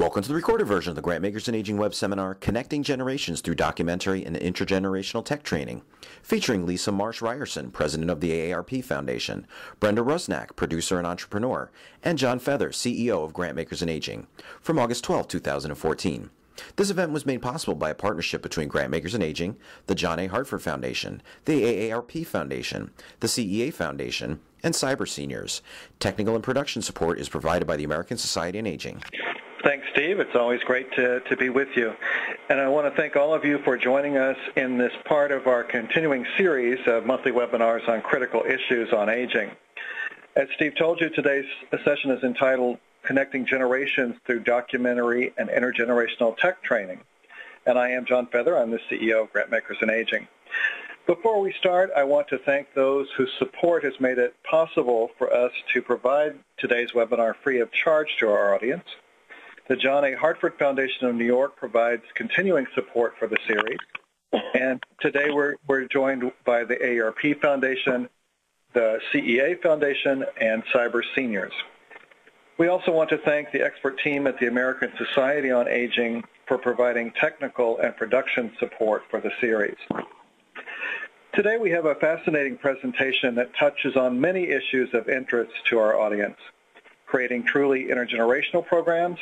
Welcome to the recorded version of the Grantmakers in Aging web seminar, Connecting Generations Through Documentary and Intergenerational Tech Training, featuring Lisa Marsh Ryerson, president of the AARP Foundation, Brenda Rusnak, producer and entrepreneur, and John Feather, CEO of Grantmakers in Aging, from August 12, 2014. This event was made possible by a partnership between Grantmakers in Aging, the John A. Hartford Foundation, the AARP Foundation, the CEA Foundation, and Cyber Seniors. Technical and production support is provided by the American Society on Aging. Thanks, Steve. It's always great to, to be with you. And I want to thank all of you for joining us in this part of our continuing series of monthly webinars on critical issues on aging. As Steve told you, today's session is entitled Connecting Generations Through Documentary and Intergenerational Tech Training. And I am John Feather. I'm the CEO of Grantmakers in Aging. Before we start, I want to thank those whose support has made it possible for us to provide today's webinar free of charge to our audience. The John A. Hartford Foundation of New York provides continuing support for the series. And today we're, we're joined by the AARP Foundation, the CEA Foundation, and Cyber Seniors. We also want to thank the expert team at the American Society on Aging for providing technical and production support for the series. Today we have a fascinating presentation that touches on many issues of interest to our audience, creating truly intergenerational programs,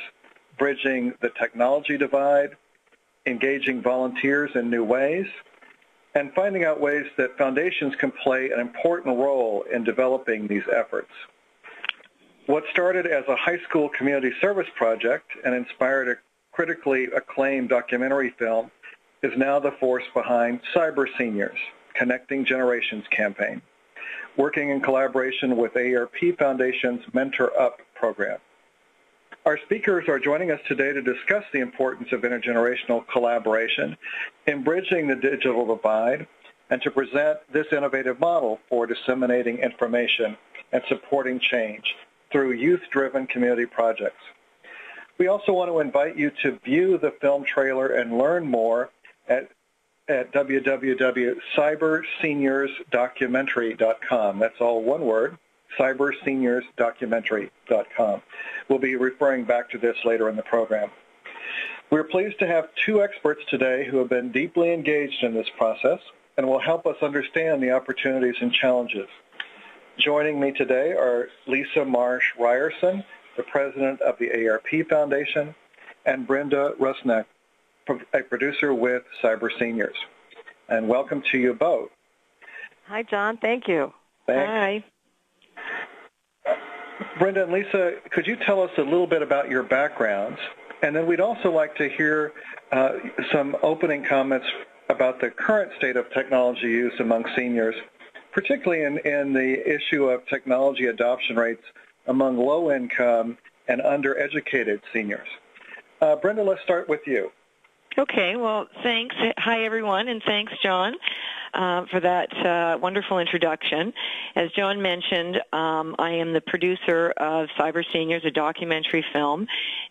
bridging the technology divide, engaging volunteers in new ways, and finding out ways that foundations can play an important role in developing these efforts. What started as a high school community service project and inspired a critically acclaimed documentary film is now the force behind Cyber Seniors, Connecting Generations campaign, working in collaboration with AARP Foundation's Mentor Up program. Our speakers are joining us today to discuss the importance of intergenerational collaboration in bridging the digital divide and to present this innovative model for disseminating information and supporting change through youth-driven community projects. We also want to invite you to view the film trailer and learn more at, at www.cyberseniorsdocumentary.com. That's all one word, cyberseniorsdocumentary.com. We'll be referring back to this later in the program. We're pleased to have two experts today who have been deeply engaged in this process and will help us understand the opportunities and challenges. Joining me today are Lisa Marsh Ryerson, the president of the AARP Foundation, and Brenda Rusnak, a producer with Cyber Seniors. And welcome to you both. Hi, John. Thank you. Thanks. Hi. Brenda and Lisa, could you tell us a little bit about your backgrounds? And then we'd also like to hear uh, some opening comments about the current state of technology use among seniors, particularly in, in the issue of technology adoption rates among low-income and undereducated seniors. Uh, Brenda, let's start with you. Okay, well, thanks. Hi, everyone, and thanks, John uh, for that uh, wonderful introduction. As John mentioned, um, I am the producer of Cyber Seniors, a documentary film,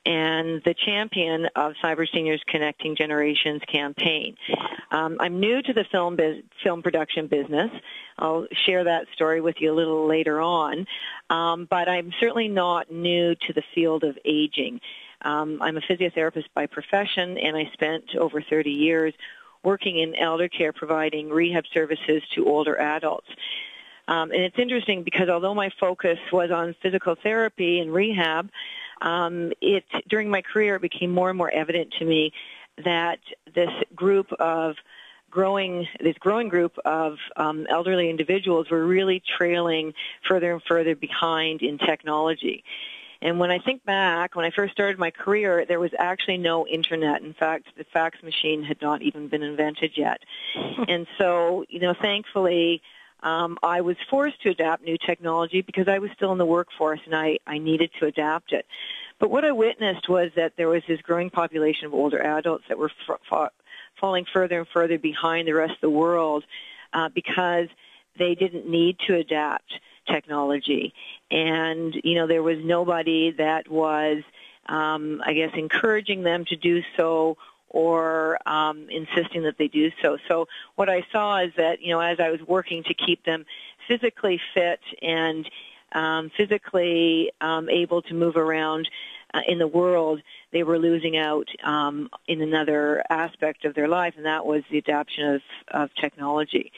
and the champion of Cyber Seniors Connecting Generations campaign. Um, I'm new to the film biz- film production business. I'll share that story with you a little later on, um, but I'm certainly not new to the field of aging. Um, I'm a physiotherapist by profession, and I spent over 30 years working in elder care providing rehab services to older adults. Um, and it's interesting because although my focus was on physical therapy and rehab, um, it during my career it became more and more evident to me that this group of growing this growing group of um, elderly individuals were really trailing further and further behind in technology. And when I think back, when I first started my career, there was actually no internet. In fact, the fax machine had not even been invented yet. and so, you know, thankfully, um, I was forced to adapt new technology because I was still in the workforce and I, I needed to adapt it. But what I witnessed was that there was this growing population of older adults that were f- f- falling further and further behind the rest of the world uh, because they didn't need to adapt technology. And, you know, there was nobody that was, um, I guess, encouraging them to do so or um, insisting that they do so. So what I saw is that, you know, as I was working to keep them physically fit and um, physically um, able to move around uh, in the world, they were losing out um, in another aspect of their life, and that was the adoption of, of technology.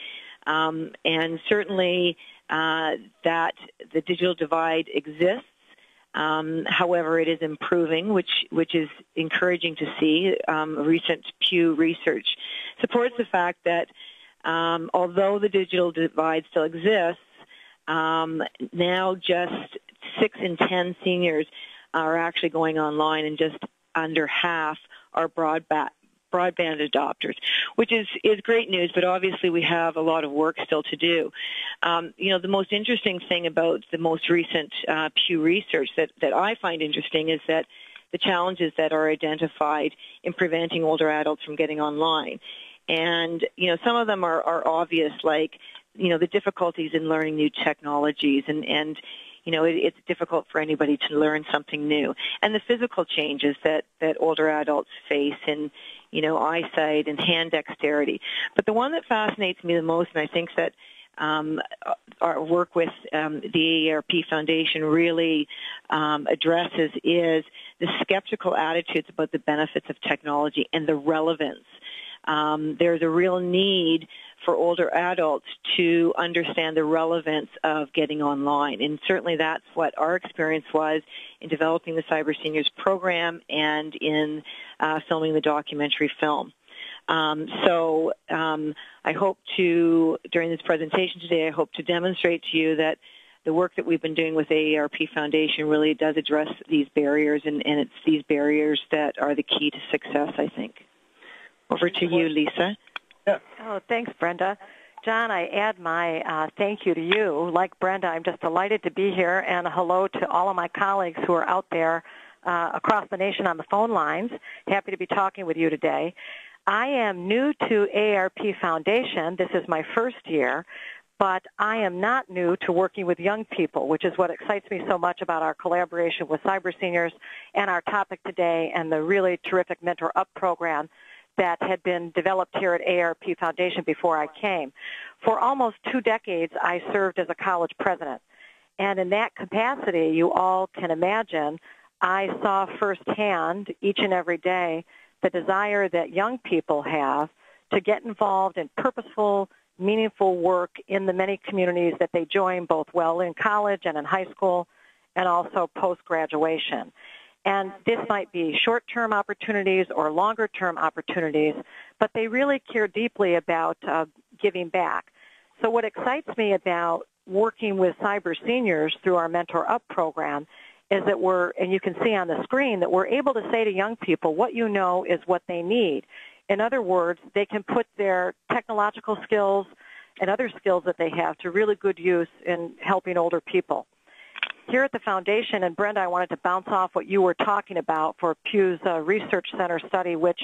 Um, and certainly uh, that the digital divide exists. Um, however, it is improving, which which is encouraging to see. Um, recent Pew research supports the fact that um, although the digital divide still exists, um, now just six in ten seniors are actually going online, and just under half are broadband broadband adopters, which is, is great news, but obviously we have a lot of work still to do. Um, you know, the most interesting thing about the most recent uh, Pew research that, that I find interesting is that the challenges that are identified in preventing older adults from getting online. And, you know, some of them are, are obvious, like, you know, the difficulties in learning new technologies and, and you know, it, it's difficult for anybody to learn something new. And the physical changes that, that older adults face in, you know, eyesight and hand dexterity. But the one that fascinates me the most, and I think that um, our work with um, the AARP Foundation really um, addresses is the skeptical attitudes about the benefits of technology and the relevance. Um, there's a real need for older adults to understand the relevance of getting online. And certainly that's what our experience was in developing the Cyber Seniors program and in uh, filming the documentary film. Um, so um, I hope to, during this presentation today, I hope to demonstrate to you that the work that we've been doing with AARP Foundation really does address these barriers, and, and it's these barriers that are the key to success, I think. Over to you, Lisa. Yeah. Oh, thanks, Brenda. John, I add my uh, thank you to you. Like Brenda, I'm just delighted to be here, and hello to all of my colleagues who are out there uh, across the nation on the phone lines. Happy to be talking with you today. I am new to AARP Foundation. This is my first year, but I am not new to working with young people, which is what excites me so much about our collaboration with Cyber Seniors and our topic today and the really terrific Mentor Up program that had been developed here at AARP Foundation before I came. For almost two decades, I served as a college president. And in that capacity, you all can imagine, I saw firsthand each and every day the desire that young people have to get involved in purposeful, meaningful work in the many communities that they join both well in college and in high school and also post-graduation. And this might be short-term opportunities or longer-term opportunities, but they really care deeply about uh, giving back. So what excites me about working with cyber seniors through our Mentor Up program is that we're, and you can see on the screen, that we're able to say to young people, what you know is what they need. In other words, they can put their technological skills and other skills that they have to really good use in helping older people here at the foundation, and Brenda, I wanted to bounce off what you were talking about for Pew's uh, Research Center study, which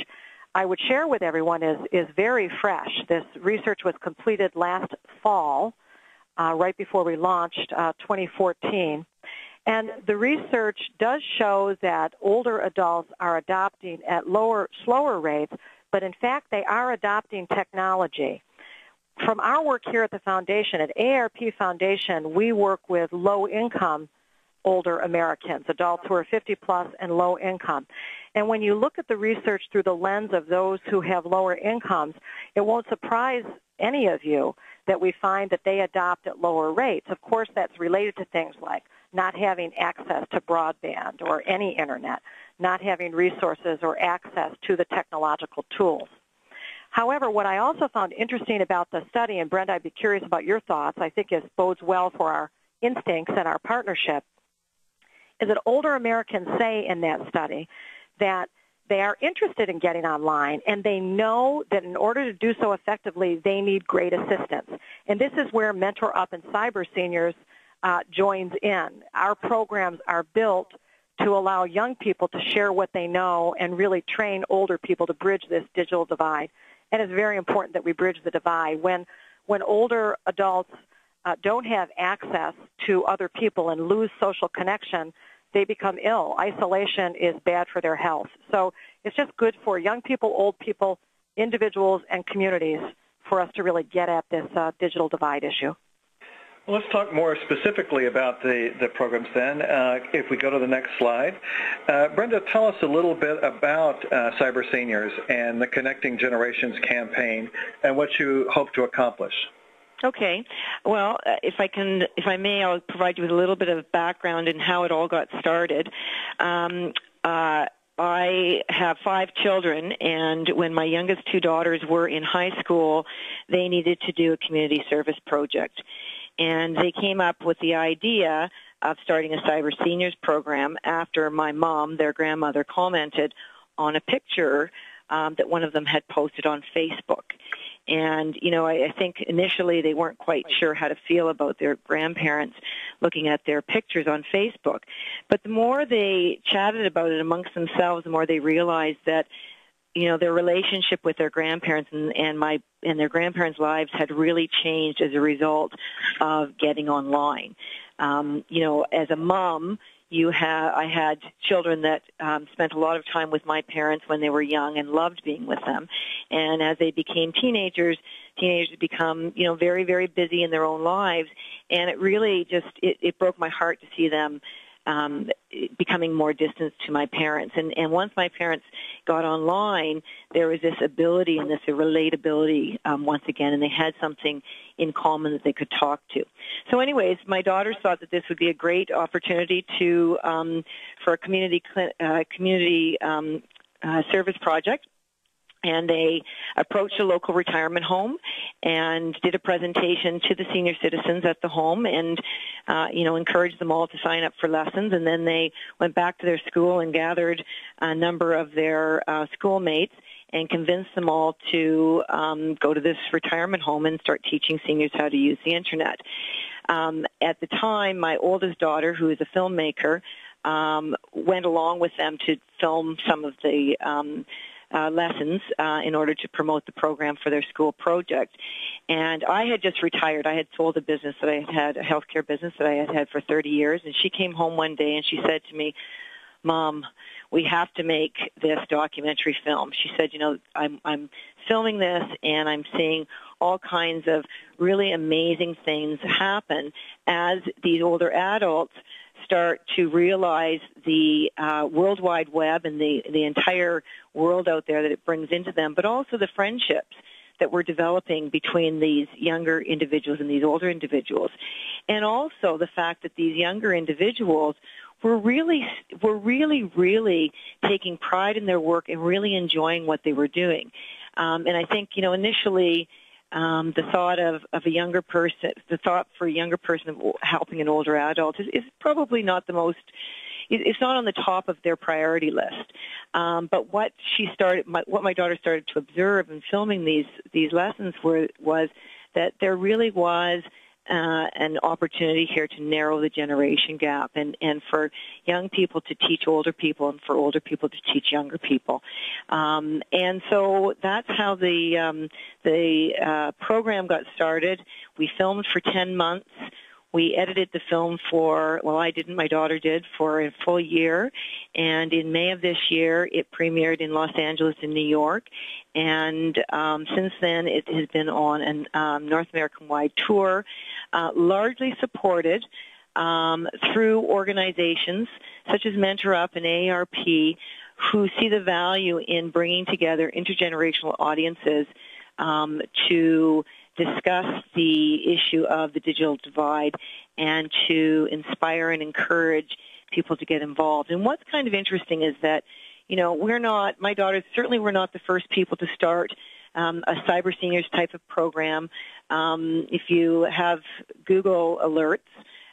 I would share with everyone is, is very fresh. This research was completed last fall, uh, right before we launched uh, 2014. And the research does show that older adults are adopting at lower, slower rates, but in fact they are adopting technology from our work here at the foundation, at AARP Foundation, we work with low income older Americans, adults who are 50 plus and low income. And when you look at the research through the lens of those who have lower incomes, it won't surprise any of you that we find that they adopt at lower rates. Of course, that's related to things like not having access to broadband or any internet, not having resources or access to the technological tools. However, what I also found interesting about the study, and Brenda, I'd be curious about your thoughts, I think it bodes well for our instincts and our partnership, is that older Americans say in that study that they are interested in getting online and they know that in order to do so effectively, they need great assistance. And this is where Mentor Up and Cyber Seniors uh, joins in. Our programs are built to allow young people to share what they know and really train older people to bridge this digital divide. And it's very important that we bridge the divide. When, when older adults uh, don't have access to other people and lose social connection, they become ill. Isolation is bad for their health. So it's just good for young people, old people, individuals, and communities for us to really get at this uh, digital divide issue. Let's talk more specifically about the, the programs then. Uh, if we go to the next slide. Uh, Brenda, tell us a little bit about uh, Cyber Seniors and the Connecting Generations campaign and what you hope to accomplish. Okay. Well, uh, if I can, if I may, I'll provide you with a little bit of background in how it all got started. Um, uh, I have five children, and when my youngest two daughters were in high school, they needed to do a community service project. And they came up with the idea of starting a cyber seniors program after my mom, their grandmother, commented on a picture um, that one of them had posted on Facebook. And, you know, I, I think initially they weren't quite sure how to feel about their grandparents looking at their pictures on Facebook. But the more they chatted about it amongst themselves, the more they realized that you know their relationship with their grandparents and, and my and their grandparents' lives had really changed as a result of getting online. Um, you know, as a mom, you have I had children that um, spent a lot of time with my parents when they were young and loved being with them, and as they became teenagers, teenagers become you know very very busy in their own lives, and it really just it, it broke my heart to see them um, becoming more distant to my parents. And, and once my parents got online, there was this ability and this relatability um, once again, and they had something in common that they could talk to. So, anyways, my daughters thought that this would be a great opportunity to um, for a community uh, community um, uh, service project and they approached a local retirement home and did a presentation to the senior citizens at the home and uh, you know encouraged them all to sign up for lessons and then they went back to their school and gathered a number of their uh, schoolmates and convinced them all to um, go to this retirement home and start teaching seniors how to use the internet. Um, at the time, my oldest daughter, who is a filmmaker, um, went along with them to film some of the um, uh, lessons uh, in order to promote the program for their school project. And I had just retired. I had sold a business that I had had, a healthcare business that I had had for 30 years. And she came home one day and she said to me, Mom, we have to make this documentary film. She said, you know, I'm, I'm filming this and I'm seeing all kinds of really amazing things happen as these older adults start to realize the uh, World Wide Web and the, the entire world out there that it brings into them, but also the friendships that we're developing between these younger individuals and these older individuals. And also the fact that these younger individuals were really, were really, really taking pride in their work and really enjoying what they were doing. Um, and I think, you know, initially, um, the thought of, of a younger person, the thought for a younger person of helping an older adult is, is probably not the most, it's not on the top of their priority list. Um, but what she started, my, what my daughter started to observe in filming these these lessons were was that there really was uh, an opportunity here to narrow the generation gap and, and for young people to teach older people and for older people to teach younger people. Um, and so that's how the, um, the uh, program got started. We filmed for 10 months. We edited the film for, well, I didn't, my daughter did, for a full year. And in May of this year, it premiered in Los Angeles and New York. And um, since then, it has been on a um, North American-wide tour, uh, largely supported um, through organizations such as Mentor Up and AARP, who see the value in bringing together intergenerational audiences um, to discuss the issue of the digital divide and to inspire and encourage people to get involved. And what's kind of interesting is that, you know, we're not, my daughters certainly were not the first people to start um, a cyber seniors type of program. Um, if you have Google alerts,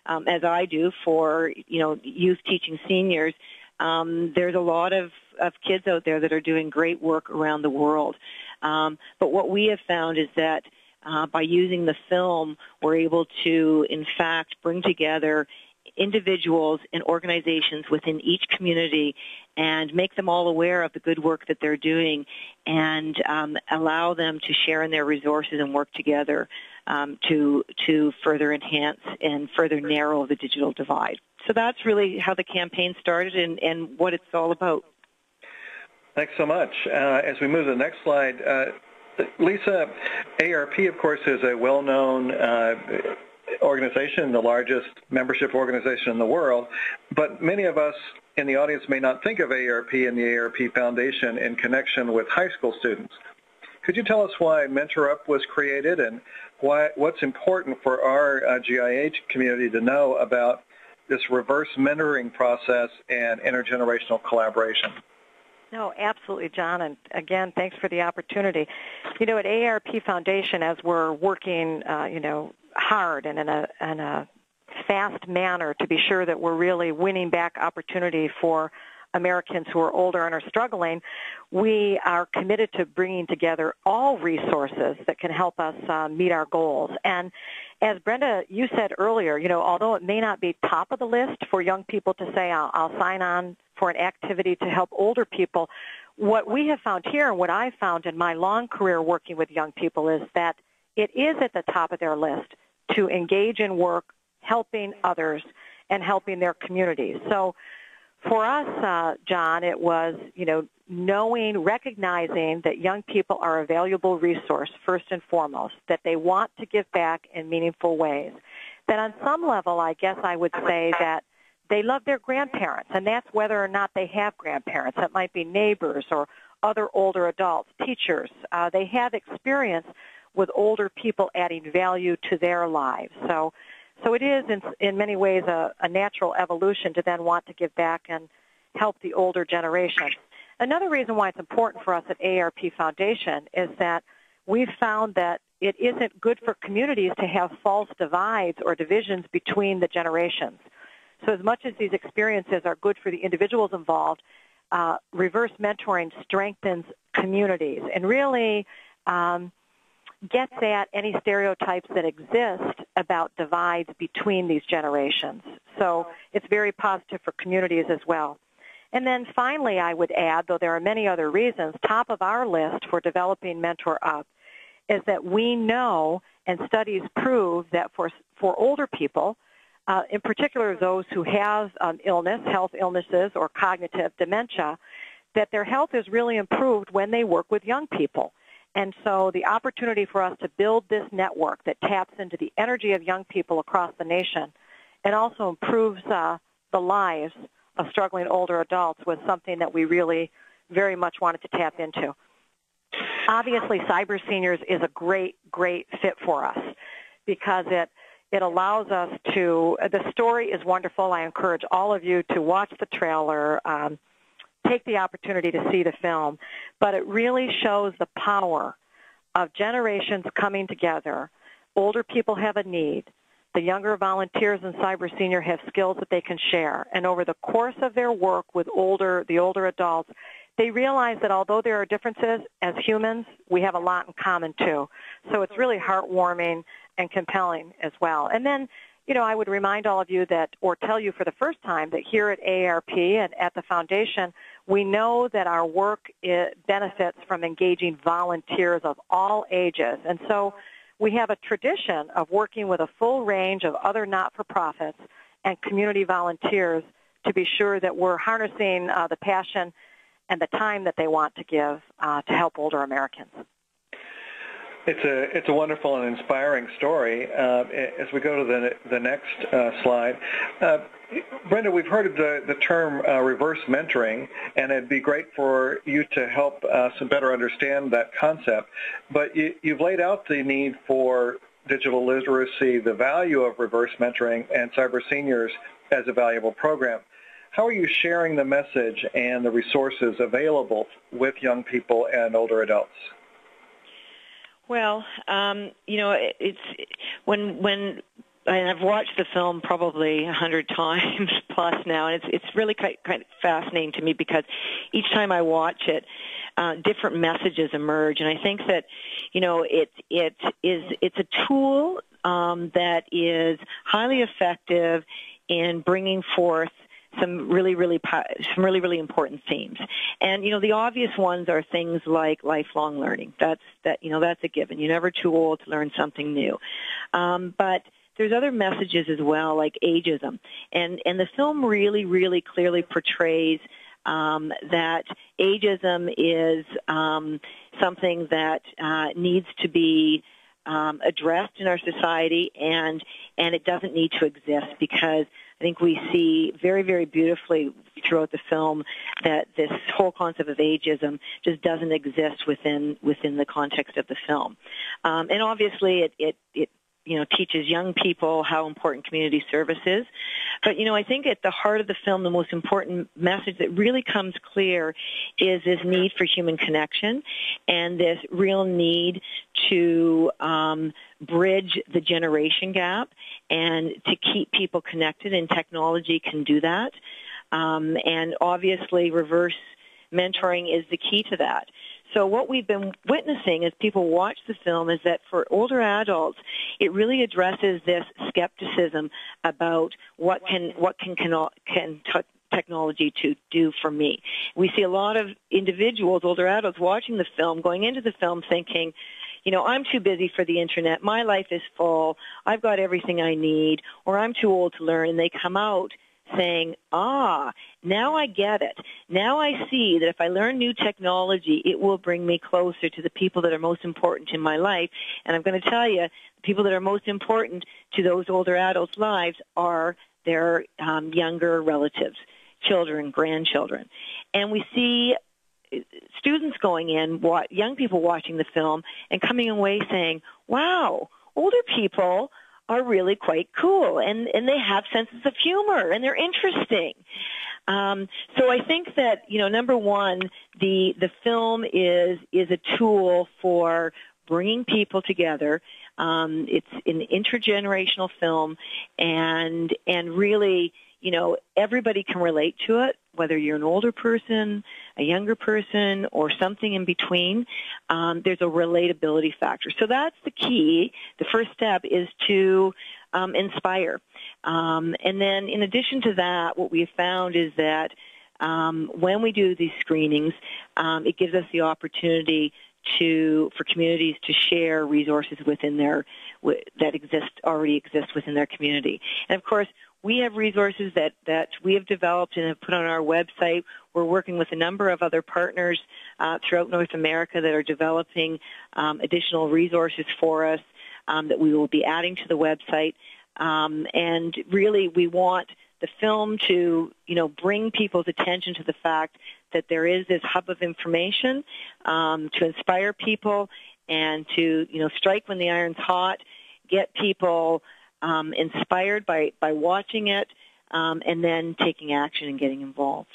um, as I do for, you know, youth teaching seniors, um, there's a lot of, of kids out there that are doing great work around the world. Um, but what we have found is that uh, by using the film, we're able to, in fact, bring together individuals and organizations within each community and make them all aware of the good work that they're doing and um, allow them to share in their resources and work together um, to to further enhance and further narrow the digital divide. So that's really how the campaign started and, and what it's all about. Thanks so much. Uh, as we move to the next slide, uh, Lisa, AARP, of course, is a well-known uh, organization, the largest membership organization in the world, but many of us in the audience may not think of AARP and the AARP Foundation in connection with high school students. Could you tell us why Mentor Up was created and why, what's important for our uh, GIA community to know about this reverse mentoring process and intergenerational collaboration? No, absolutely, John. And again, thanks for the opportunity. You know, at AARP Foundation, as we're working, uh, you know, hard and in a, in a fast manner to be sure that we're really winning back opportunity for Americans who are older and are struggling, we are committed to bringing together all resources that can help us uh, meet our goals. And as Brenda, you said earlier, you know, although it may not be top of the list for young people to say, I'll, I'll sign on for an activity to help older people, what we have found here and what I've found in my long career working with young people is that it is at the top of their list to engage in work helping others and helping their communities. So for us, uh, John, it was, you know, knowing, recognizing that young people are a valuable resource first and foremost, that they want to give back in meaningful ways. That on some level, I guess I would say that they love their grandparents, and that's whether or not they have grandparents. That might be neighbors or other older adults, teachers. Uh, they have experience with older people adding value to their lives. So so it is, in, in many ways, a, a natural evolution to then want to give back and help the older generation. Another reason why it's important for us at AARP Foundation is that we've found that it isn't good for communities to have false divides or divisions between the generations. So as much as these experiences are good for the individuals involved, uh, reverse mentoring strengthens communities and really um, gets at any stereotypes that exist about divides between these generations. So it's very positive for communities as well. And then finally, I would add, though there are many other reasons, top of our list for developing Mentor Up is that we know and studies prove that for, for older people, uh, in particular those who have um, illness, health illnesses, or cognitive dementia, that their health is really improved when they work with young people. And so the opportunity for us to build this network that taps into the energy of young people across the nation and also improves uh, the lives of struggling older adults was something that we really very much wanted to tap into. Obviously, Cyber Seniors is a great, great fit for us because it it allows us to. The story is wonderful. I encourage all of you to watch the trailer. Um, take the opportunity to see the film, but it really shows the power of generations coming together. Older people have a need. The younger volunteers in Cyber Senior have skills that they can share. And over the course of their work with older, the older adults, they realize that although there are differences as humans, we have a lot in common too. So it's really heartwarming and compelling as well. And then you know, I would remind all of you that, or tell you for the first time, that here at AARP and at the foundation, we know that our work benefits from engaging volunteers of all ages. And so we have a tradition of working with a full range of other not-for-profits and community volunteers to be sure that we're harnessing uh, the passion and the time that they want to give uh, to help older Americans. It's a it's a wonderful and inspiring story. Uh, as we go to the the next uh, slide, uh, Brenda, we've heard of the the term uh, reverse mentoring, and it'd be great for you to help us better understand that concept. But you, you've laid out the need for digital literacy, the value of reverse mentoring, and cyber seniors as a valuable program. How are you sharing the message and the resources available with young people and older adults? Well, um, you know, it's when when and I've watched the film probably a hundred times plus now, and it's it's really quite, quite fascinating to me because each time I watch it, uh, different messages emerge, and I think that you know it it is it's a tool um, that is highly effective in bringing forth some really, really, some really, really important themes. And you know, the obvious ones are things like lifelong learning. That's that you know that's a given. You're never too old to learn something new. Um, but there's other messages as well, like ageism, and and the film really, really clearly portrays um, that ageism is um, something that uh, needs to be um, addressed in our society, and and it doesn't need to exist because I think we see very, very beautifully throughout the film that this whole concept of ageism just doesn't exist within within the context of the film, um, and obviously it, it it you know, teaches young people how important community service is. But, you know, I think at the heart of the film, the most important message that really comes clear is this need for human connection and this real need to um, bridge the generation gap and to keep people connected, and technology can do that. Um, and obviously, reverse mentoring is the key to that. So what we've been witnessing as people watch the film is that for older adults, it really addresses this skepticism about what can what can can, can t- technology to do for me. We see a lot of individuals, older adults, watching the film, going into the film thinking, you know, I'm too busy for the internet. My life is full. I've got everything I need, or I'm too old to learn. And they come out saying, ah, now I get it. Now I see that if I learn new technology, it will bring me closer to the people that are most important in my life. And I'm going to tell you, the people that are most important to those older adults' lives are their um, younger relatives, children, grandchildren. And we see uh, students going in, young people watching the film, and coming away saying, wow, older people are really quite cool and, and they have senses of humor and they're interesting. Um, so I think that, you know, number one, the, the film is, is a tool for bringing people together. Um, it's an intergenerational film and, and really, you know, everybody can relate to it whether you're an older person, a younger person, or something in between, um, there's a relatability factor. So that's the key. The first step is to um, inspire. Um, and then in addition to that, what we've found is that um, when we do these screenings, um, it gives us the opportunity to for communities to share resources within their that exist already exist within their community. And of course, we have resources that, that we have developed and have put on our website. We're working with a number of other partners uh, throughout North America that are developing um, additional resources for us um, that we will be adding to the website. Um, and really, we want the film to, you know, bring people's attention to the fact that there is this hub of information um, to inspire people and to, you know, strike when the iron's hot, get people um, inspired by, by watching it, um, and then taking action and getting involved.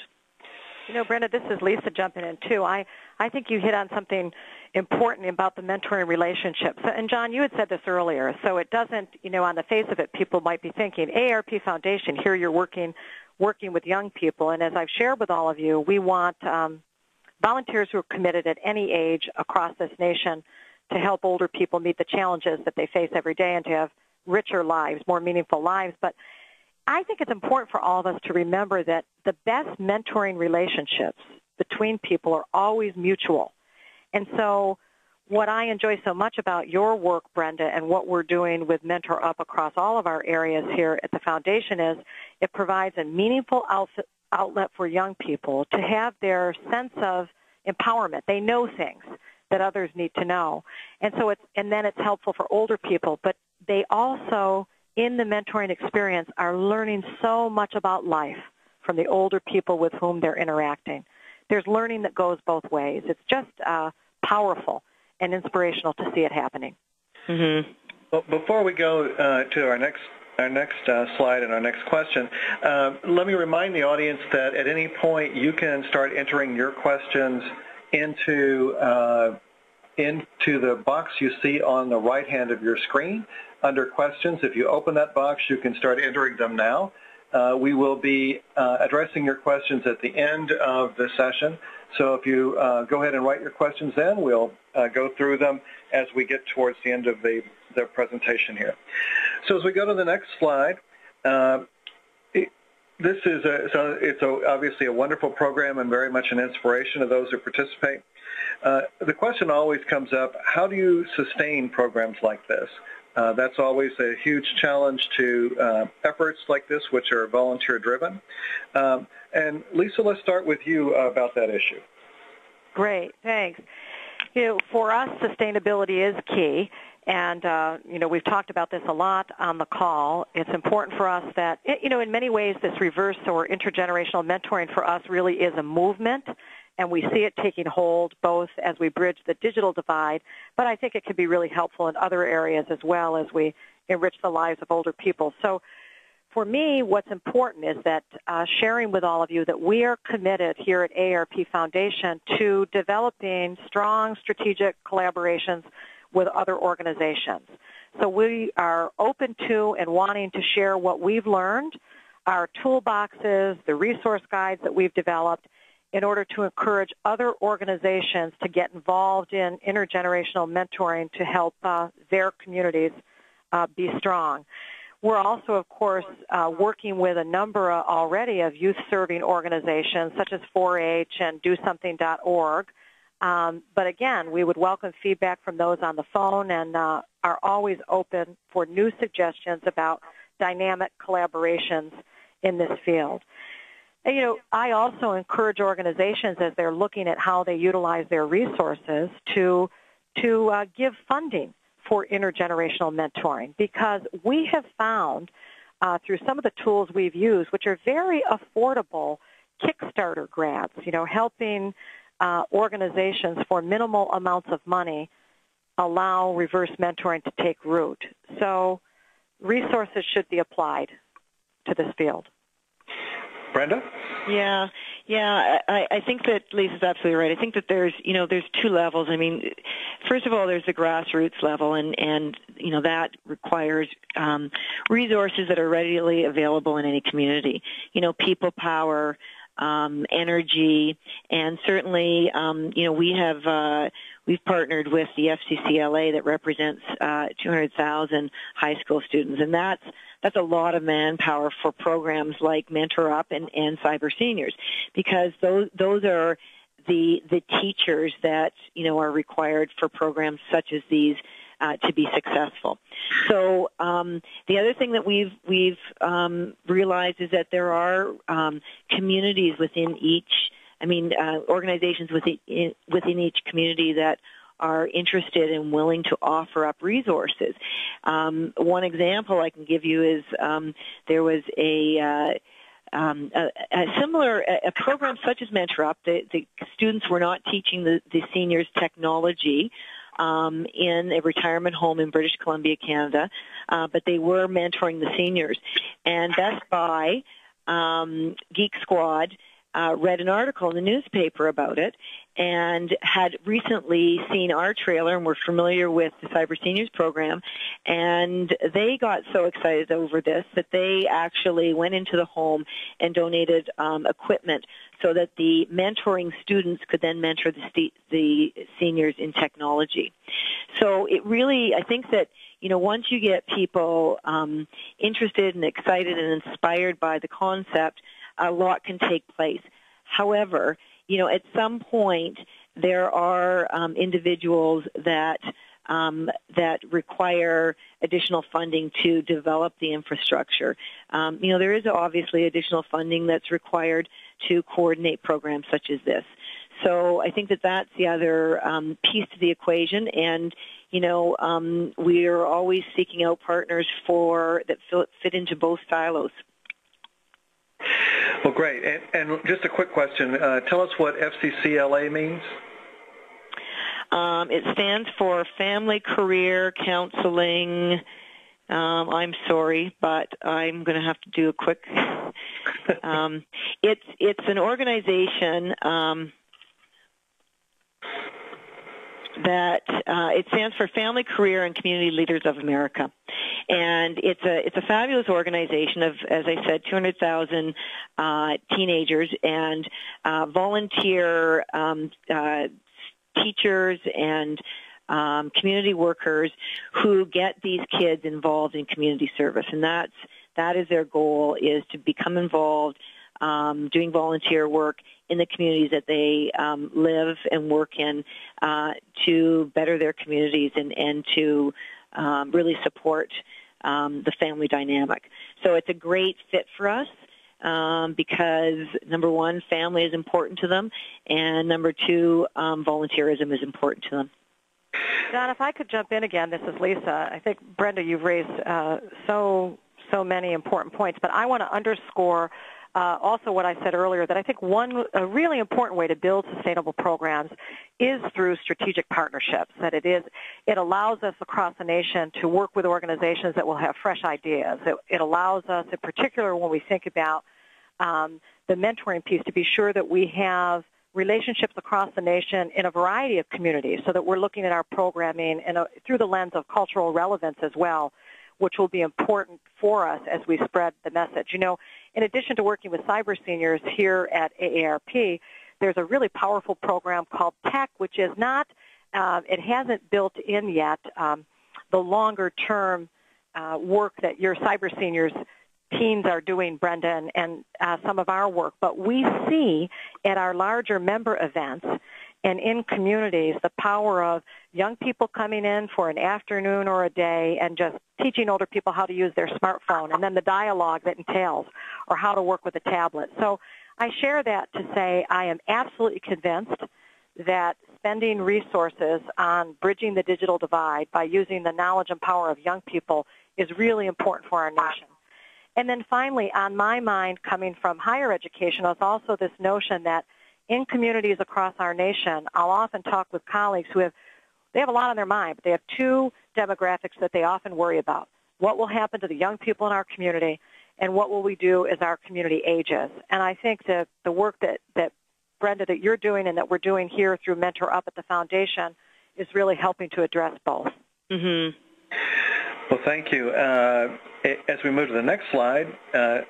You know, Brenda, this is Lisa jumping in too. I, I think you hit on something important about the mentoring relationship. So, and John, you had said this earlier. So it doesn't, you know, on the face of it, people might be thinking, AARP Foundation, here you're working, working with young people. And as I've shared with all of you, we want um, volunteers who are committed at any age across this nation to help older people meet the challenges that they face every day and to have richer lives, more meaningful lives. But I think it's important for all of us to remember that the best mentoring relationships between people are always mutual. And so what I enjoy so much about your work, Brenda, and what we're doing with Mentor Up across all of our areas here at the foundation is it provides a meaningful outlet for young people to have their sense of empowerment. They know things that others need to know. And so it's and then it's helpful for older people, but they also, in the mentoring experience, are learning so much about life from the older people with whom they're interacting. There's learning that goes both ways. It's just uh, powerful and inspirational to see it happening. Mm-hmm. Well, before we go uh, to our next our next uh, slide and our next question, uh, let me remind the audience that at any point you can start entering your questions into uh, into the box you see on the right hand of your screen under questions. If you open that box, you can start entering them now. Uh, we will be uh, addressing your questions at the end of the session. So if you uh, go ahead and write your questions then, we'll uh, go through them as we get towards the end of the, the presentation here. So as we go to the next slide, uh, this is a, so it's a, obviously a wonderful program and very much an inspiration to those who participate. Uh, the question always comes up, how do you sustain programs like this? Uh, that's always a huge challenge to uh, efforts like this, which are volunteer-driven. Um, and Lisa, let's start with you about that issue. Great, thanks. You know, for us, sustainability is key. And, uh, you know, we've talked about this a lot on the call. It's important for us that, you know, in many ways, this reverse or intergenerational mentoring for us really is a movement. And we see it taking hold both as we bridge the digital divide, but I think it can be really helpful in other areas as well as we enrich the lives of older people. So for me, what's important is that uh, sharing with all of you that we are committed here at AARP Foundation to developing strong strategic collaborations with other organizations. So we are open to and wanting to share what we've learned, our toolboxes, the resource guides that we've developed in order to encourage other organizations to get involved in intergenerational mentoring to help uh, their communities uh, be strong. We're also, of course, uh, working with a number already of youth-serving organizations such as 4-H and DoSomething.org. Um, but again, we would welcome feedback from those on the phone and uh, are always open for new suggestions about dynamic collaborations in this field. And, you know, I also encourage organizations as they're looking at how they utilize their resources to to uh, give funding for intergenerational mentoring because we have found uh, through some of the tools we've used, which are very affordable Kickstarter grants, you know, helping uh, organizations for minimal amounts of money allow reverse mentoring to take root. So resources should be applied to this field. Brenda? Yeah, yeah. I, I think that Lisa's absolutely right. I think that there's, you know, there's two levels. I mean, first of all, there's the grassroots level, and and you know that requires um, resources that are readily available in any community. You know, people power. Um, energy, and certainly, um, you know, we have uh, we've partnered with the FCCLA that represents uh, 200,000 high school students, and that's that's a lot of manpower for programs like Mentor Up and, and Cyber Seniors because those those are the the teachers that you know are required for programs such as these uh, to be successful. So um, the other thing that we've we've um, realized is that there are um, communities within each. I mean, uh, organizations within within each community that are interested and willing to offer up resources. Um, one example I can give you is um, there was a uh, um, a, a, similar a, program such as Mentor Up. The, the students were not teaching the, the seniors technology. Um, in a retirement home in British Columbia, Canada, uh, but they were mentoring the seniors. And Best Buy, um, Geek Squad, uh, read an article in the newspaper about it and had recently seen our trailer and were familiar with the Cyber Seniors program. And they got so excited over this that they actually went into the home and donated um, equipment so that the mentoring students could then mentor the, st- the seniors in technology. So it really, I think that you know, once you get people um, interested and excited and inspired by the concept, a lot can take place. However, you know, at some point there are um, individuals that um, that require additional funding to develop the infrastructure. Um, you know, there is obviously additional funding that's required to coordinate programs such as this. So I think that that's the other um, piece to the equation, and you know, um, we are always seeking out partners for that fit into both silos. Well, great. And, and just a quick question. Uh, tell us what FCCLA means. Um, it stands for Family Career Counseling. Um, I'm sorry, but I'm going to have to do a quick. um, it's it's an organization um, that uh, it stands for Family Career and Community Leaders of America, and it's a it's a fabulous organization of, as I said, 200,000 uh, teenagers and uh, volunteer um, uh, teachers and um, community workers who get these kids involved in community service, and that's that is their goal is to become involved um, doing volunteer work in the communities that they um, live and work in uh, to better their communities and, and to um, really support um, the family dynamic. So it's a great fit for us. um, because number one, family is important to them, and number two, um, volunteerism is important to them. John, if I could jump in again, this is Lisa. I think Brenda, you've raised uh, so so many important points, but I want to underscore uh, also what I said earlier that I think one a really important way to build sustainable programs is through strategic partnerships. That it is it allows us across the nation to work with organizations that will have fresh ideas. It, it allows us, in particular, when we think about um, the mentoring piece, to be sure that we have relationships across the nation in a variety of communities so that we're looking at our programming a, through the lens of cultural relevance as well, which will be important for us as we spread the message. You know, in addition to working with cyber seniors here at AARP, there's a really powerful program called TECH, which is not, uh, it hasn't built in yet um, the longer term uh, work that your cyber seniors teens are doing, Brenda, and, and uh, some of our work. But we see at our larger member events and in communities the power of young people coming in for an afternoon or a day and just teaching older people how to use their smartphone and then the dialogue that entails or how to work with a tablet. So I share that to say I am absolutely convinced that spending resources on bridging the digital divide by using the knowledge and power of young people is really important for our nation. And then finally, on my mind, coming from higher education, is also this notion that in communities across our nation, I'll often talk with colleagues who have, they have a lot on their mind, but they have two demographics that they often worry about. What will happen to the young people in our community, and what will we do as our community ages? And I think that the work that, that Brenda, that you're doing and that we're doing here through Mentor Up at the Foundation is really helping to address both. Mm-hmm. Well, thank you. Uh, as we move to the next slide, uh,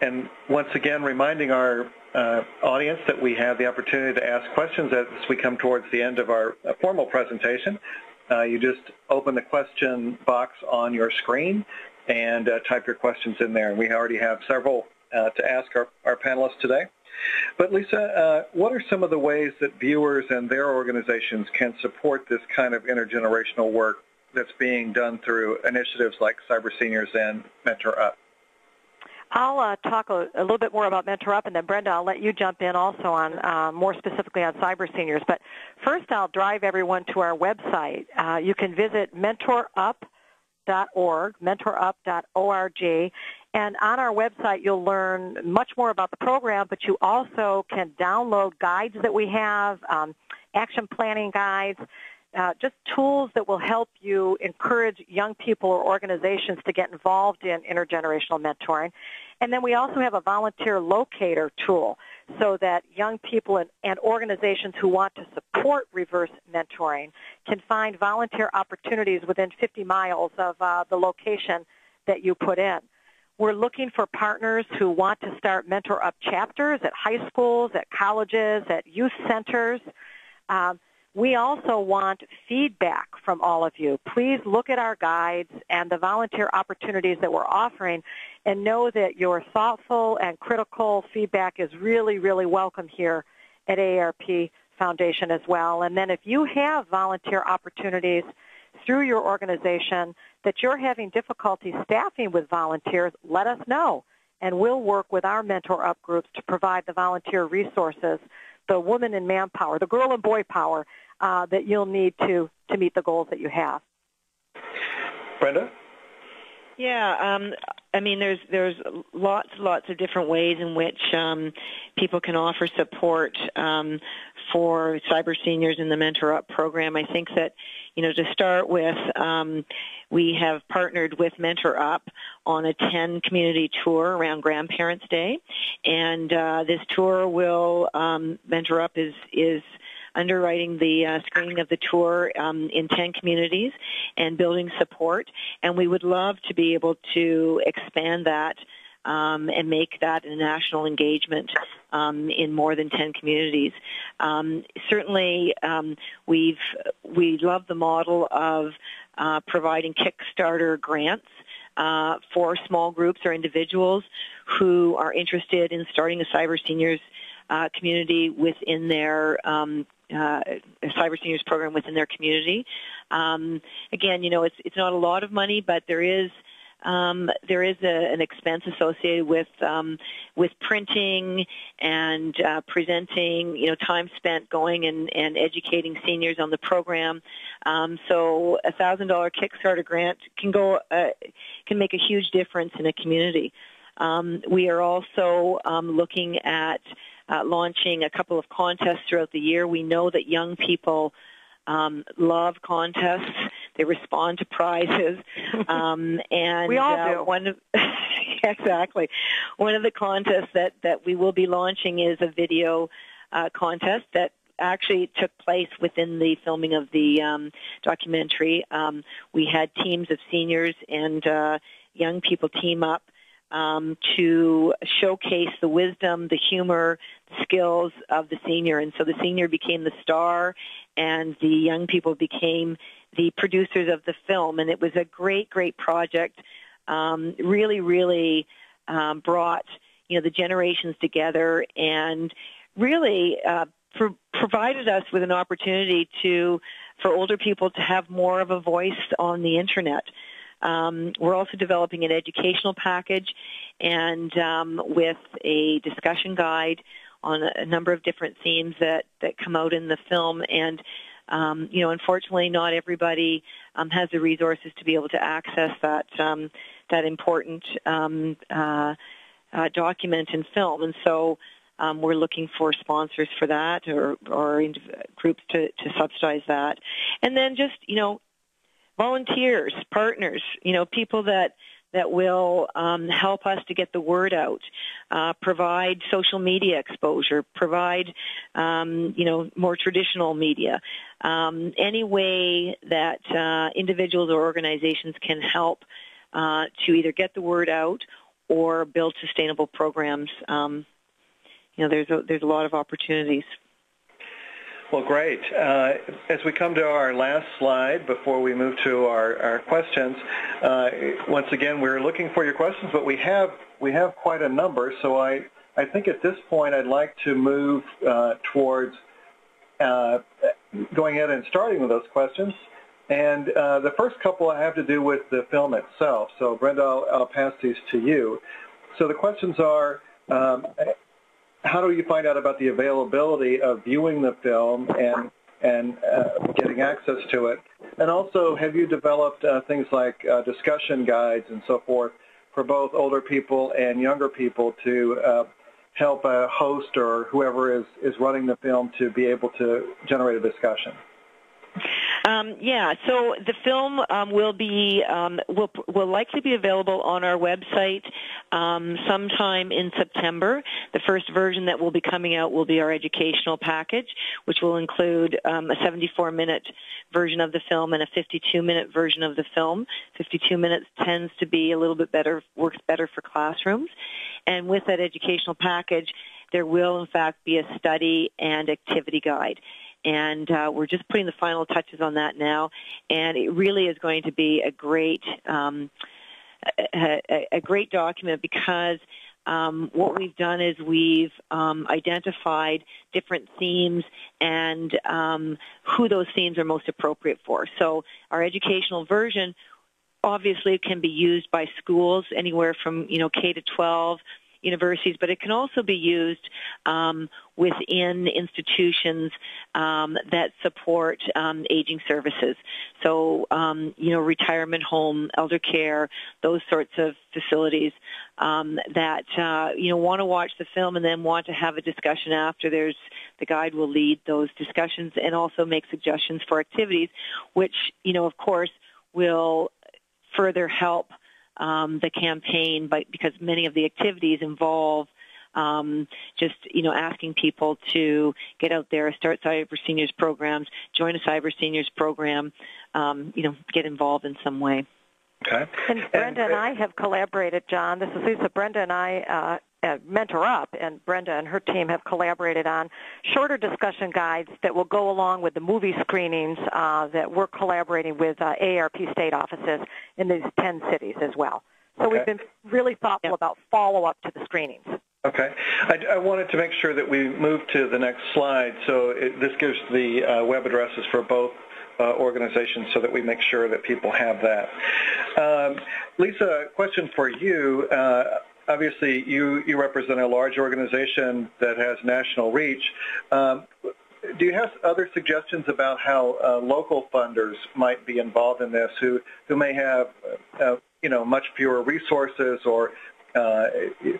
and once again reminding our uh, audience that we have the opportunity to ask questions as we come towards the end of our uh, formal presentation. Uh, you just open the question box on your screen and uh, type your questions in there. And we already have several to ask our, our panelists today. But Lisa, what are some of the ways that viewers and their organizations can support this kind of intergenerational work that's being done through initiatives like Cyber Seniors and Mentor Up? I'll uh, talk a, a, little bit more about Mentor Up, and then Brenda, I'll let you jump in also on uh, more specifically on cyber seniors. But first, I'll drive everyone to our website. Uh, you can visit mentorup.org, mentorup.org, and on our website you'll learn much more about the program, but you also can download guides that we have, um, action planning guides, uh, just tools that will help you encourage young people or organizations to get involved in intergenerational mentoring. And then we also have a volunteer locator tool so that young people and, and organizations who want to support reverse mentoring can find volunteer opportunities within 50 miles of uh, the location that you put in. We're looking for partners who want to start Mentor Up chapters at high schools, at colleges, at youth centers. Um, we also want feedback from all of you. Please look at our guides and the volunteer opportunities that we're offering and know that your thoughtful and critical feedback is really, really welcome here at AARP Foundation as well. And then if you have volunteer opportunities through your organization that you're having difficulty staffing with volunteers, let us know. And we'll work with our Mentor Up groups to provide the volunteer resources, the woman and manpower, the girl and boy power uh, that you'll need to, to meet the goals that you have. Brenda? Yeah, um, I mean, there's there's lots lots of different ways in which um, people can offer support um, for cyber seniors in the Mentor Up program. I think that you know to start with, um, we have partnered with Mentor Up on a 10 community tour around Grandparents Day, and uh, this tour will um, Mentor Up is is underwriting the uh, screening of the tour um, in 10 communities and building support. And we would love to be able to expand that um, and make that a national engagement um, in more than 10 communities. Um, certainly, um, we've we love the model of uh, providing Kickstarter grants uh, for small groups or individuals who are interested in starting a cyber seniors uh, community within their um, uh, cyber seniors program within their community. Um, again, you know, it's it's not a lot of money, but there is um, there is a, an expense associated with um, with printing and uh, presenting. You know, time spent going and, and educating seniors on the program. Um, so a thousand dollar Kickstarter grant can go uh, can make a huge difference in a community. Um, we are also um, looking at uh, launching a couple of contests throughout the year. We know that young people um, love contests. They respond to prizes, um, and we all uh, do. one of exactly one of the contests that that we will be launching is a video uh, contest that actually took place within the filming of the um, documentary. Um, we had teams of seniors and uh, young people team up um, to showcase the wisdom, the humor, the skills of the senior. And so the senior became the star, and the young people became the producers of the film. And it was a great, great project. Um, really, really um, brought you know the generations together, and really uh, pro- provided us with an opportunity to for older people to have more of a voice on the internet. Um, we're also developing an educational package and um, with a discussion guide on a, number of different themes that, that come out in the film. And, um, you know, unfortunately not everybody um, has the resources to be able to access that, um, that important um, uh, uh, document and film. And so um, we're looking for sponsors for that or, or groups to, to subsidize that. And then just, you know, volunteers, partners, you know, people that that will um, help us to get the word out, uh, provide social media exposure, provide um, you know more traditional media, um, any way that uh, individuals or organizations can help uh, to either get the word out or build sustainable programs. Um, you know, there's a, there's a lot of opportunities. Well, great. Uh, as we come to our last slide before we move to our, our questions, uh, once again, we're looking for your questions, but we have we have quite a number. So I, I think at this point I'd like to move uh, towards uh, going ahead and starting with those questions. And uh, the first couple I have to do with the film itself. So Brenda, I'll, I'll pass these to you. So the questions are, um, how do you find out about the availability of viewing the film and and uh, getting access to it? And also, have you developed uh, things like uh, discussion guides and so forth for both older people and younger people to uh, help a host or whoever is, is running the film to be able to generate a discussion? Um, yeah, so the film um, will be um, will will likely be available on our website um, sometime in September. The first version that will be coming out will be our educational package, which will include um, a 74-minute version of the film and a 52-minute version of the film. 52 minutes tends to be a little bit better, works better for classrooms, and with that educational package, there will in fact be a study and activity guide and uh, we're just putting the final touches on that now. And it really is going to be a great, um, a, a, a great document because um, what we've done is we've um, identified different themes and um, who those themes are most appropriate for. So our educational version obviously can be used by schools anywhere from you know K to 12 universities, but it can also be used um, within institutions um, that support um, aging services. So, um, you know, retirement home, elder care, those sorts of facilities um, that uh, you know want to watch the film and then want to have a discussion after. There's the guide will lead those discussions and also make suggestions for activities, which you know, of course, will further help um, the campaign, but because many of the activities involve um, just you know asking people to get out there, start cyber seniors programs, join a cyber seniors program, um, you know, get involved in some way. Okay. And Brenda and, and I have collaborated, John. This is Lisa. Brenda and I uh, Mentor Up, and Brenda and her team have collaborated on shorter discussion guides that will go along with the movie screenings uh, that we're collaborating with uh, AARP state offices in these 10 cities as well. So okay. we've been really thoughtful about follow-up to the screenings. Okay. I, I, wanted to make sure that we move to the next slide. So it, this gives the uh, web addresses for both uh, organizations so that we make sure that people have that. Um, Lisa, question for you. Uh, obviously, you, you represent a large organization that has national reach. Um, do you have other suggestions about how uh, local funders might be involved in this who, who may have uh, you know, much fewer resources or uh,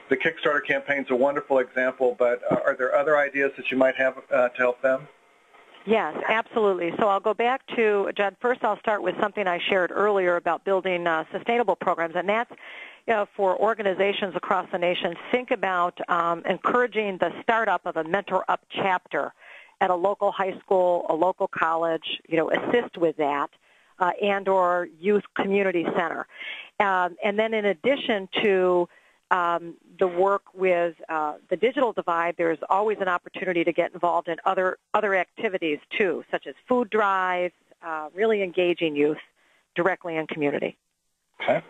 the Kickstarter campaign is a wonderful example, but are there other ideas that you might have uh, to help them? Yes, absolutely. So I'll go back to, Judd, first I'll start with something I shared earlier about building uh, sustainable programs, and that's you know, for organizations across the nation, think about um, encouraging the startup of a Mentor Up chapter at a local high school, a local college, you know, assist with that, uh, and or youth community center. Um, and then in addition to um, the work with uh, the digital divide, there's always an opportunity to get involved in other other activities too, such as food drives, uh, really engaging youth directly in community. Okay.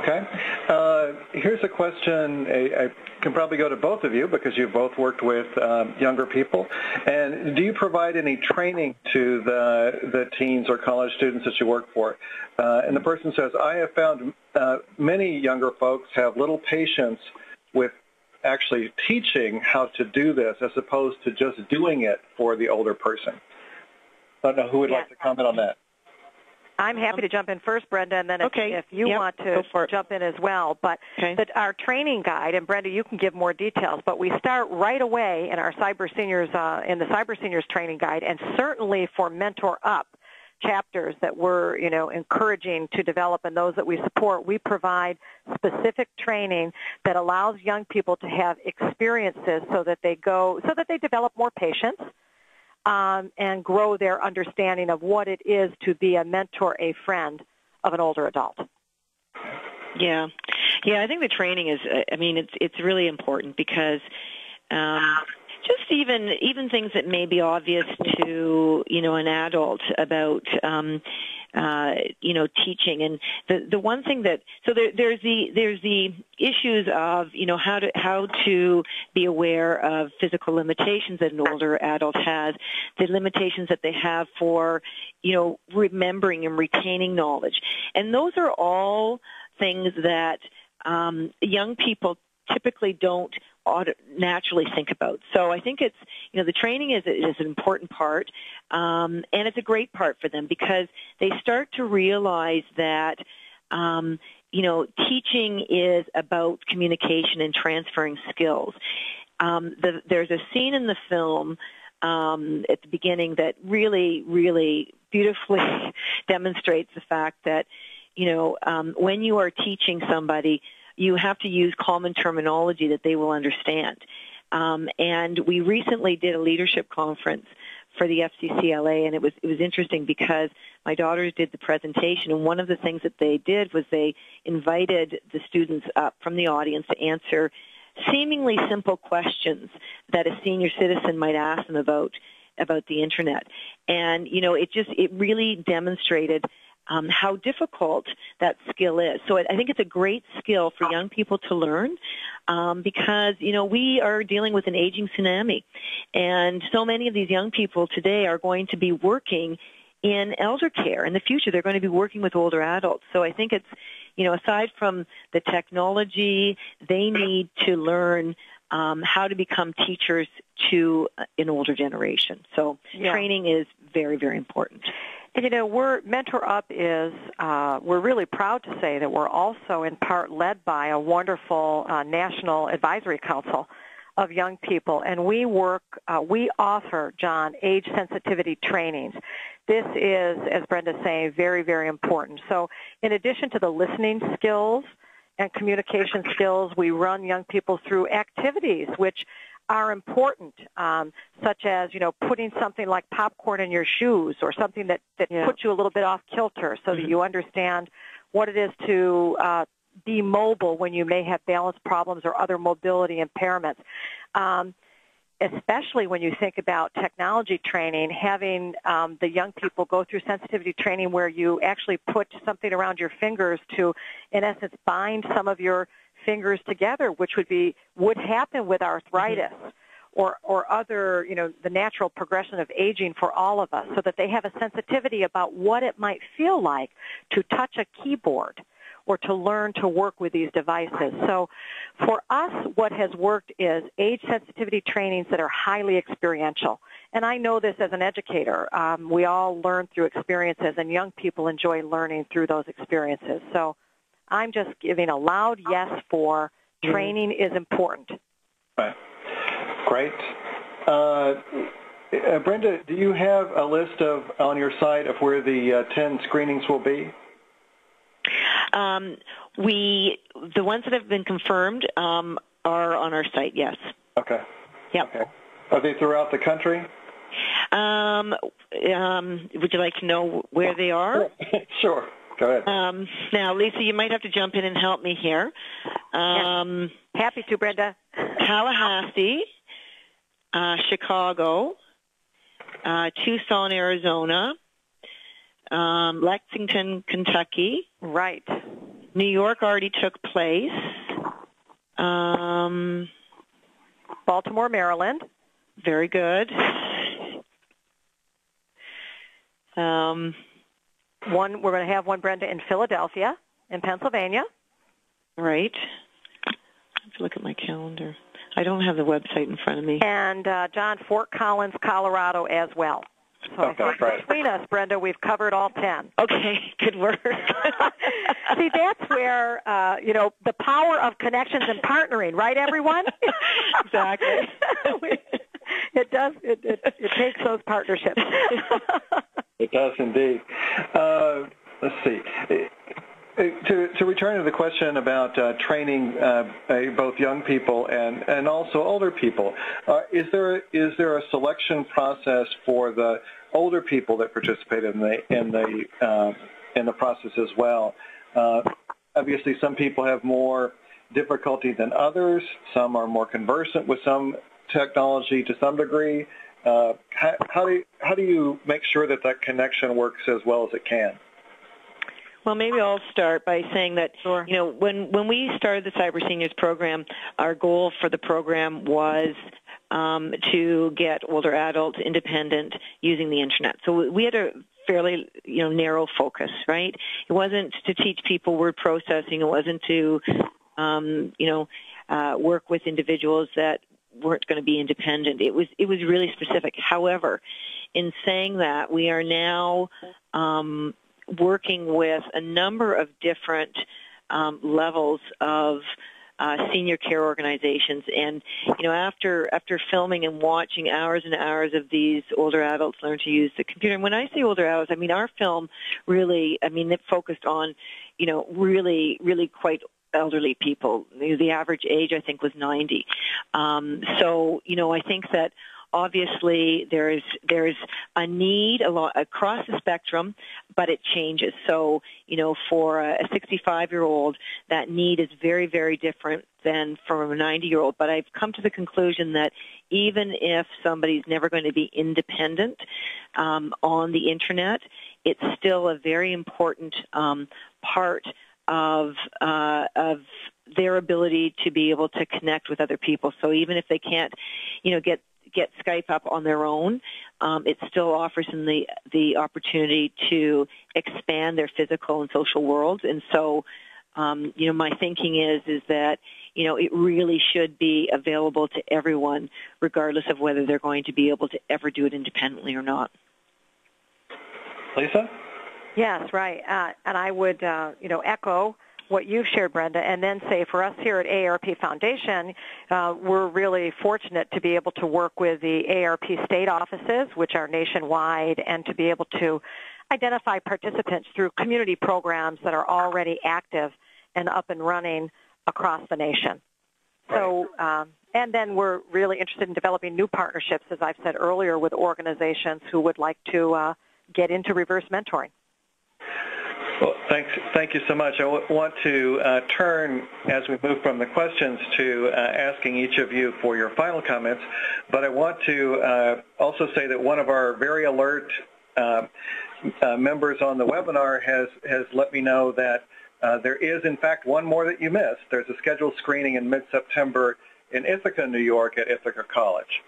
Okay. Uh, here's a question. I, I, can probably go to both of you because you've both worked with um, younger people. And do you provide any training to the, the teens or college students that you work for? Uh, and the person says, I have found uh, many younger folks have little patience with actually teaching how to do this as opposed to just doing it for the older person. I don't know who would yeah. like to comment on that. I'm happy to jump in first, Brenda, and then okay. if, if you yep. want to jump in as well. But okay. the, our training guide, and Brenda, you can give more details. But we start right away in our cyber seniors uh, in the cyber seniors training guide, and certainly for Mentor Up chapters that we're you know encouraging to develop and those that we support we provide specific training that allows young people to have experiences so that they go so that they develop more patience um, and grow their understanding of what it is to be a mentor, a friend of an older adult. Yeah, yeah. I think the training is. I mean, it's it's really important because um, just even even things that may be obvious to you know an adult about um, uh, you know teaching. And the the one thing that so there, there's the there's the issues of you know how to how to be aware of physical limitations that an older adult has the limitations that they have for you know remembering and retaining knowledge. And those are all things that um, young people typically don't auto, naturally think about. So I think it's you know the training is is an important part, um, and it's a great part for them because they start to realize that. Um, you know, teaching is about communication and transferring skills. Um, the, there's a scene in the film um, at the beginning that really, really beautifully demonstrates the fact that, you know, um, when you are teaching somebody, you have to use common terminology that they will understand. Um, and we recently did a leadership conference for the FCCLA, and it was it was interesting because my daughters did the presentation, and one of the things that they did was they invited the students up from the audience to answer seemingly simple questions that a senior citizen might ask them about about the internet. And you know, it just it really demonstrated um, how difficult that skill is. So I think it's a great skill for young people to learn um, because, you know, we are dealing with an aging tsunami. And so many of these young people today are going to be working in elder care. In the future, they're going to be working with older adults. So I think it's, you know, aside from the technology, they need to learn um, how to become teachers to an older generation. So yeah. training is very, very important. You know, we're Mentor Up is uh, we're really proud to say that we're also in part led by a wonderful uh, national advisory council of young people, and we work uh, we offer John age sensitivity trainings. This is, as Brenda's saying, very very important. So, in addition to the listening skills and communication skills, we run young people through activities which are important, um, such as you know putting something like popcorn in your shoes or something that that yeah. puts you a little bit off kilter, so mm-hmm. that you understand what it is to uh, be mobile when you may have balance problems or other mobility impairments. Um, especially when you think about technology training, having um, the young people go through sensitivity training where you actually put something around your fingers to, in essence, bind some of your fingers together, which would be would happen with arthritis. Mm-hmm. or, or other, you know, the natural progression of aging for all of us so that they have a sensitivity about what it might feel like to touch a keyboard or to learn to work with these devices. So for us, what has worked is age sensitivity trainings that are highly experiential. And I know this as an educator. Um, we all learn through experiences, and young people enjoy learning through those experiences. So I'm just giving a loud yes for training is important. Right. Great. Uh, uh, Brenda, do you have a list of on your site of where the uh, 10 screenings will be? Um, we the ones that have been confirmed um, are on our site. Yes. Okay. Yeah. Okay. Are they throughout the country? Um, um, would you like to know where they are? sure. Go ahead. Um, now, Lisa, you might have to jump in and help me here. Um, yeah. Happy to, Brenda. Tallahassee, uh, Chicago, uh, Tucson, Arizona, um, Lexington, Kentucky. Right. New York already took place. Um, Baltimore, Maryland. Very good. Um, one, we're going to have one, Brenda, in Philadelphia, in Pennsylvania. Right. I have to look at my calendar. I don't have the website in front of me. And uh, John, Fort Collins, Colorado, as well. So okay, I think right. between us, Brenda, we've covered all ten. Okay, good work. See, that's where uh, you know the power of connections and partnering, right, everyone? exactly. it does. It, it, it takes those partnerships. It does indeed. Uh, let's see. To, to, return to the question about uh, training uh, both young people and, and also older people, uh, is there is there a selection process for the older people that participate in the in the uh, in the process as well? Uh, obviously, some people have more difficulty than others. Some are more conversant with some technology to some degree. Uh, how, how, do you, how do you make sure that that connection works as well as it can? Well, maybe I'll start by saying that sure. you know when when we started the Cyber Seniors program, our goal for the program was um, to get older adults independent using the internet. So we had a fairly you know narrow focus, right? It wasn't to teach people word processing. It wasn't to um, you know uh, work with individuals that weren't going to be independent. It was it was really specific. However, in saying that, we are now um, working with a number of different um, levels of uh, senior care organizations. And you know, after after filming and watching hours and hours of these older adults learn to use the computer, and when I say older adults, I mean our film really, I mean it focused on, you know, really really quite elderly people. The average age I think was 90. Um, so you know, I think that obviously there's there's a need a lot across the spectrum, but it changes. So you know, for a 65 year old, that need is very very different than from a 90 year old. But I've come to the conclusion that even if somebody's never going to be independent um, on the internet, it's still a very important um, part of uh, of their ability to be able to connect with other people. So even if they can't, you know, get get Skype up on their own, um, it still offers them the the opportunity to expand their physical and social worlds. And so, um, you know, my thinking is is that you know it really should be available to everyone, regardless of whether they're going to be able to ever do it independently or not. Lisa. Yes, right. Uh, and I would, uh, you know, echo what you've shared, Brenda, and then say for us here at AARP Foundation, uh, we're really fortunate to be able to work with the AARP state offices, which are nationwide, and to be able to identify participants through community programs that are already active and up and running across the nation. So, um, and then we're really interested in developing new partnerships, as I've said earlier, with organizations who would like to uh, get into reverse mentoring. Well, thanks, thank you so much. I want to uh, turn, as we move from the questions, to uh, asking each of you for your final comments. But I want to uh, also say that one of our very alert uh, uh, members on the webinar has, has let me know that uh, there is, in fact, one more that you missed. There's a scheduled screening in mid-September in Ithaca, New York at Ithaca College.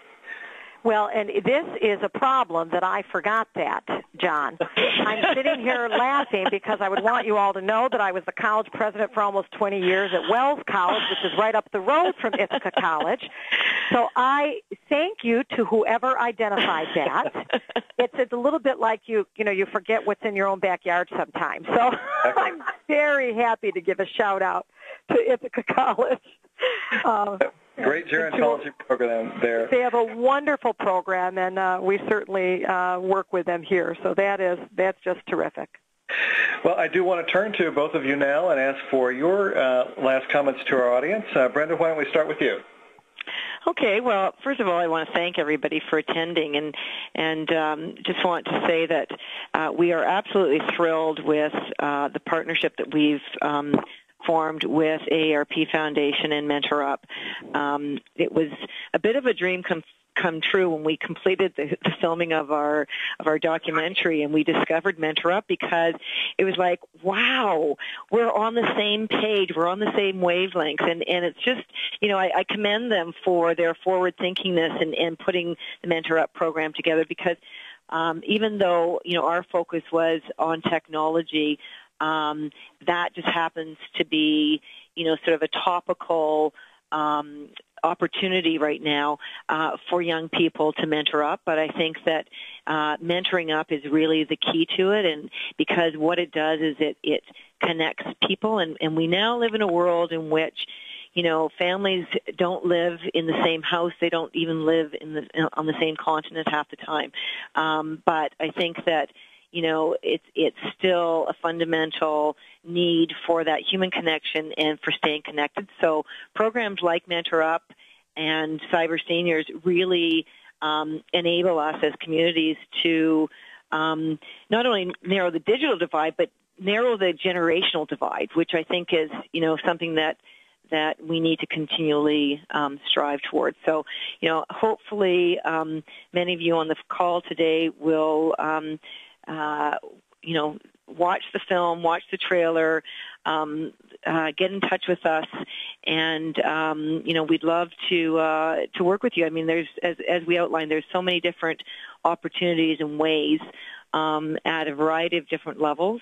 Well, and this is a problem that I forgot that, John. I'm sitting here laughing because I would want you all to know that I was the college president for almost 20 years at Wells College, which is right up the road from Ithaca College. So I thank you to whoever identified that. It's a little bit like you, you know, you forget what's in your own backyard sometimes. So I'm very happy to give a shout out to Ithaca College. Uh, Great gerontology program there. They have a wonderful program, and uh, we certainly uh, work with them here. So that is that's just terrific. Well, I do want to turn to both of you now and ask for your uh, last comments to our audience. Uh, Brenda, why don't we start with you? Okay. Well, first of all, I want to thank everybody for attending, and and um, just want to say that uh, we are absolutely thrilled with uh, the partnership that we've um, formed with AARP Foundation and Mentor Up. Um, it was a bit of a dream come come true when we completed the, the filming of our of our documentary and we discovered Mentor Up because it was like, wow, we're on the same page, we're on the same wavelength and and it's just, you know, I, I commend them for their forward thinkingness and and putting the Mentor Up program together because. Um, even though you know our focus was on technology, um, that just happens to be, you know, sort of a topical um, opportunity right now uh, for young people to mentor up. But I think that uh, mentoring up is really the key to it, and because what it does is it it connects people, and, and we now live in a world in which you know, families don't live in the same house. They don't even live in the on the same continent half the time. Um, but I think that you know, it's it's still a fundamental need for that human connection and for staying connected. So programs like Mentor Up and Cyber Seniors really um, enable us as communities to um, not only narrow the digital divide, but narrow the generational divide, which I think is, you know, something that that we need to continually um, strive towards. So, you know, hopefully um, many of you on the call today will um, uh, you know, watch the film, watch the trailer, um, uh, get in touch with us, and um, you know we'd love to uh, to work with you. I mean, there's as as we outlined, there's so many different opportunities and ways um, at a variety of different levels,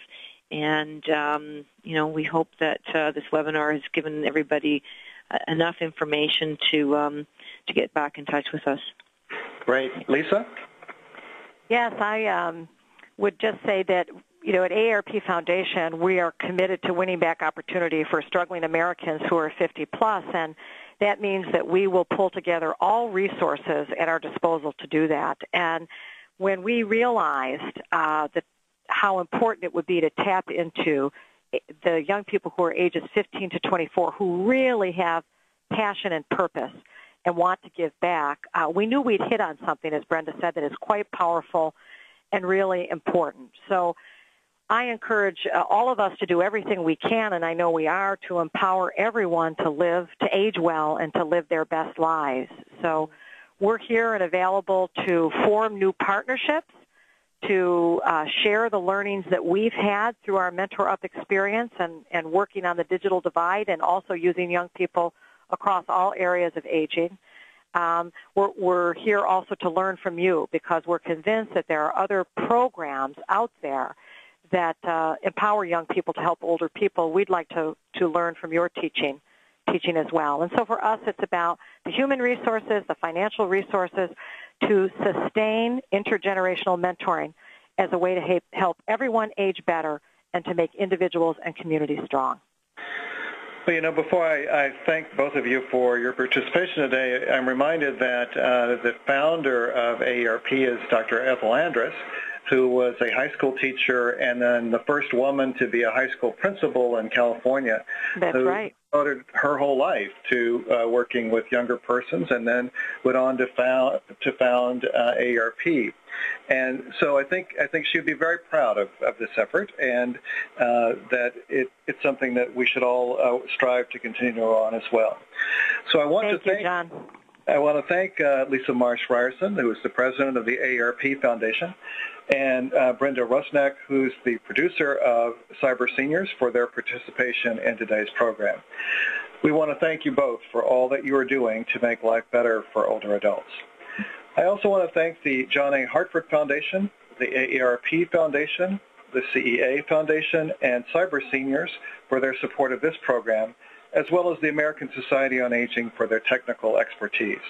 and um, you know we hope that uh, this webinar has given everybody uh, enough information to um, to get back in touch with us. Great, Lisa. Yes, I um, would just say that you know, at AARP Foundation, we are committed to winning back opportunity for struggling Americans who are 50 plus, and that means that we will pull together all resources at our disposal to do that. And when we realized uh, that how important it would be to tap into the young people who are ages 15 to 24 who really have passion and purpose and want to give back, uh, we knew we'd hit on something, as Brenda said, that is quite powerful and really important. So I encourage uh, all of us to do everything we can, and I know we are, to empower everyone to live, to age well, and to live their best lives. So we're here and available to form new partnerships, to uh, share the learnings that we've had through our Mentor Up experience and, and working on the digital divide and also using young people across all areas of aging. Um, we're, we're here also to learn from you because we're convinced that there are other programs out there that uh, empower young people to help older people. We'd like to, to learn from your teaching teaching as well. And so for us, it's about the human resources, the financial resources to sustain intergenerational mentoring as a way to help everyone age better and to make individuals and communities strong. Well, you know, before I, I, thank both of you for your participation today, I'm reminded that uh, the founder of AARP is Dr. Ethel Andrus, who was a high school teacher and then the first woman to be a high school principal in California. That's who right. Devoted her whole life to uh, working with younger persons, and then went on to found to found uh, AARP. And so I think I think she'd be very proud of, of this effort, and uh, that it, it's something that we should all uh, strive to continue on as well. So I want thank to thank. You, John. I want to thank uh, Lisa Marsh Ryerson, who is the president of the AARP Foundation, and uh, Brenda Rusnak, who's the producer of Cyber Seniors, for their participation in today's program. We want to thank you both for all that you are doing to make life better for older adults. I also want to thank the John A. Hartford Foundation, the AARP Foundation, the CEA Foundation, and Cyber Seniors for their support of this program, as well as the American Society on Aging for their technical expertise.